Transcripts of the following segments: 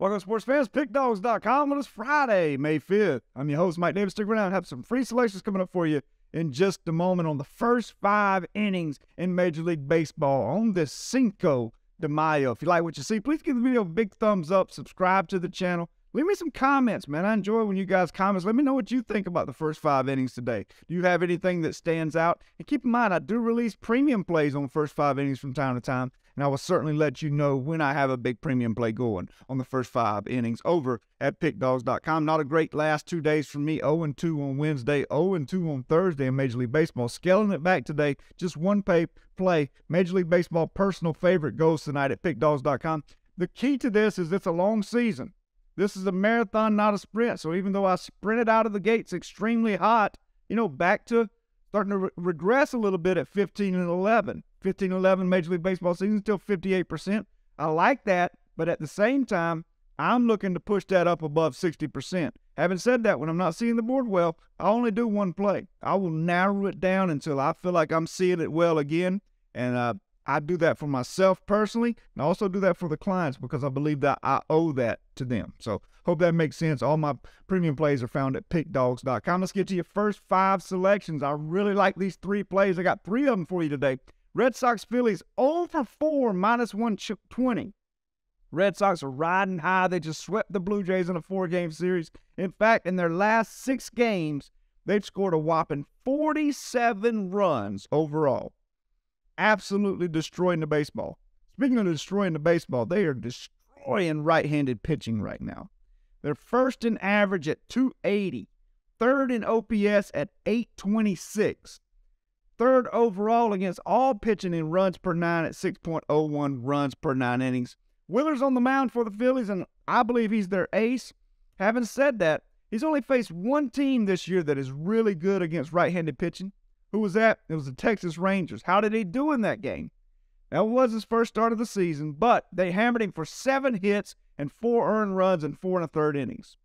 Welcome, sports fans. PickDawgz.com It is Friday, May 5th. I'm your host, Mike Davis. Stick around. Have some free selections coming up for you in just a moment on the first five innings in Major League Baseball on this Cinco de Mayo. If you like what you see, please give the video a big thumbs up, subscribe to the channel. Leave me some comments, man. I enjoy when you guys comment. Let me know what you think about the first five innings today. Do you have anything that stands out? And keep in mind, I do release premium plays on the first five innings from time to time, and I will certainly let you know when I have a big premium play going on the first five innings over at pickdawgz.com. Not a great last two days for me 0 2 on Wednesday, 0 2 on Thursday in Major League Baseball. Scaling it back today, just one pay play. Major League Baseball personal favorite goes tonight at pickdawgz.com. The key to this is it's a long season. This is a marathon, not a sprint. So even though I sprinted out of the gates extremely hot, you know, back to starting to re- regress a little bit at 15 and 11. 15 11 Major League Baseball season, still 58%. I like that, but at the same time, I'm looking to push that up above 60%. Having said that, when I'm not seeing the board well, I only do one play. I will narrow it down until I feel like I'm seeing it well again. And uh, I do that for myself personally, and I also do that for the clients because I believe that I owe that to them. So hope that makes sense. All my premium plays are found at pickdawgz.com. Let's get to your first five selections. I really like these three plays. I got three of them for you today. Red Sox Phillies 0 for 4 minus 120. Red Sox are riding high. They just swept the Blue Jays in a four game series. In fact, in their last six games, they've scored a whopping 47 runs overall absolutely destroying the baseball. Speaking of destroying the baseball, they are destroying right handed pitching right now. They're first in average at 280, third in OPS at 826, third overall against all pitching in runs per nine at 6.01 runs per nine innings. Wheeler's on the mound for the Phillies, and I believe he's their ace. Having said that, he's only faced one team this year that is really good against right handed pitching. Who was that? It was the Texas Rangers. How did he do in that game? That was his first start of the season, but they hammered him for seven hits and four earned runs in four and a third innings.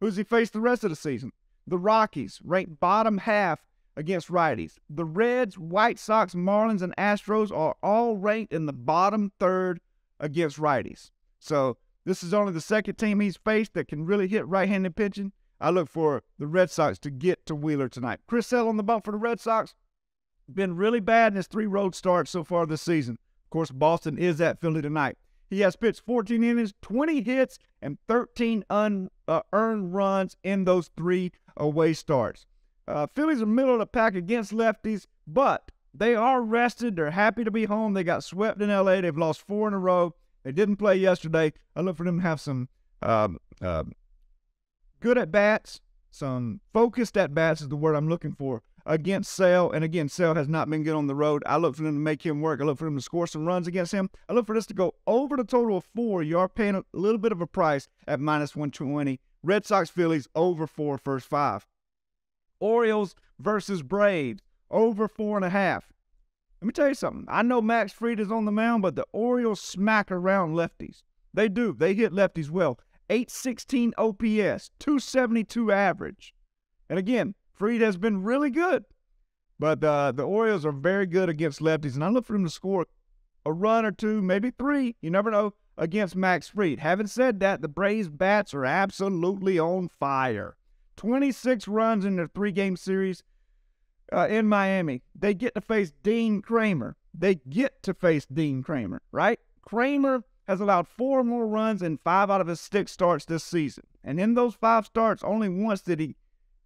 Who's he faced the rest of the season? The Rockies, ranked bottom half against righties. The Reds, White Sox, Marlins, and Astros are all ranked in the bottom third against righties. So this is only the second team he's faced that can really hit right handed pitching. I look for the Red Sox to get to Wheeler tonight. Chris Sale on the bump for the Red Sox. Been really bad in his three road starts so far this season. Of course, Boston is at Philly tonight. He has pitched 14 innings, 20 hits, and 13 unearned uh, runs in those three away starts. Uh, Phillies are middle of the pack against lefties, but they are rested. They're happy to be home. They got swept in LA. They've lost four in a row. They didn't play yesterday. I look for them to have some um, uh, good at bats, some focused at bats is the word I'm looking for against Sale. And again, Sale has not been good on the road. I look for them to make him work. I look for them to score some runs against him. I look for this to go over the total of four. You are paying a little bit of a price at minus 120. Red Sox Phillies over four first five. Orioles versus Braves over four and a half. Let me tell you something. I know Max Fried is on the mound, but the Orioles smack around lefties. They do. They hit lefties well. 816 OPS, 272 average. And again, Fried has been really good. But uh, the Orioles are very good against lefties, and I look for them to score a run or two, maybe three, you never know, against Max Fried. Having said that, the Braves bats are absolutely on fire. 26 runs in their three game series uh, in Miami. They get to face Dean Kremer. They get to face Dean Kremer, right? Kremer has allowed four more runs in five out of his six starts this season. And in those five starts, only once did he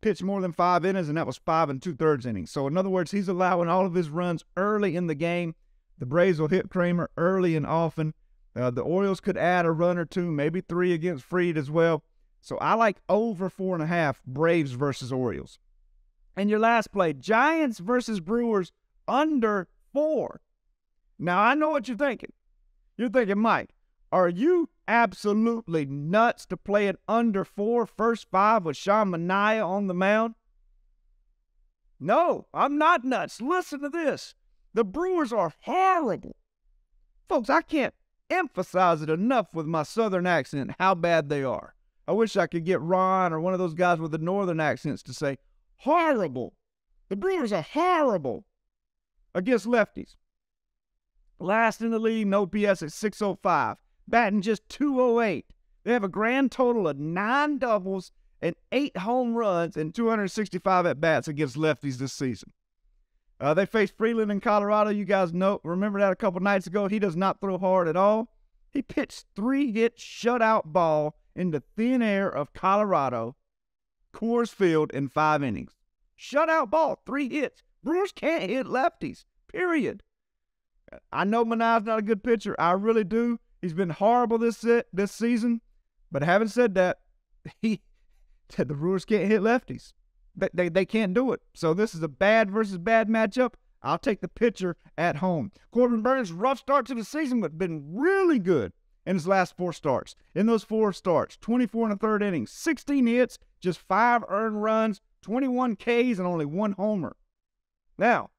pitch more than five innings, and that was five and two thirds innings. So, in other words, he's allowing all of his runs early in the game. The Braves will hit Kremer early and often. Uh, the Orioles could add a run or two, maybe three against Fried as well. So I like over four and a half Braves versus Orioles. And your last play, Giants versus Brewers under four. Now I know what you're thinking. You're thinking, Mike, are you absolutely nuts to play it under four first five with Sean Manaea on the mound? No, I'm not nuts. Listen to this. The Brewers are horrible. Folks, I can't emphasize it enough with my southern accent how bad they are. I wish I could get Ron or one of those guys with the northern accents to say, horrible. The Brewers are horrible against lefties. Last in the league, no BS at 605. Batting just 208. They have a grand total of nine doubles and eight home runs and 265 at bats against lefties this season. Uh, they faced Freeland in Colorado. You guys know, remember that a couple nights ago. He does not throw hard at all. He pitched three hit shutout ball in the thin air of Colorado, Coors Field in five innings. Shutout ball, three hits. Brewers can't hit lefties. Period. I know Manaea's not a good pitcher. I really do. He's been horrible this this season. But having said that, he said the Brewers can't hit lefties. They, they, they can't do it. So this is a bad versus bad matchup. I'll take the pitcher at home. Corbin Burnes, rough start to the season, but been really good in his last four starts. In those four starts, 24 and a third innings, 16 hits, just five earned runs, 21 Ks, and only one homer. Now,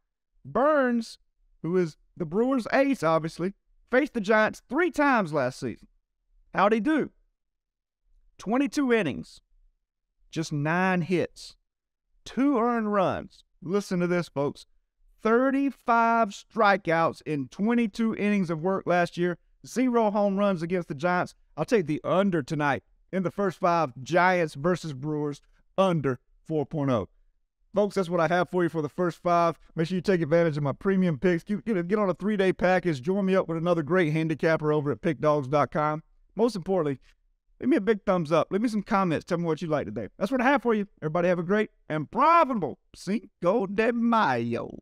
Burnes, who is the Brewers' ace, obviously, faced the Giants three times last season. How'd he do? 22 innings, just nine hits, two earned runs. Listen to this, folks 35 strikeouts in 22 innings of work last year, zero home runs against the Giants. I'll take the under tonight in the first five Giants versus Brewers, under 4.0. Folks, that's what I have for you for the first five. Make sure you take advantage of my premium picks. Get, get, on a three day package. Join me up with another great handicapper over at pickdawgz.com. Most importantly, leave me a big thumbs up. Leave me some comments. Tell me what you like today. That's what I have for you. Everybody have a great and profitable Cinco de Mayo.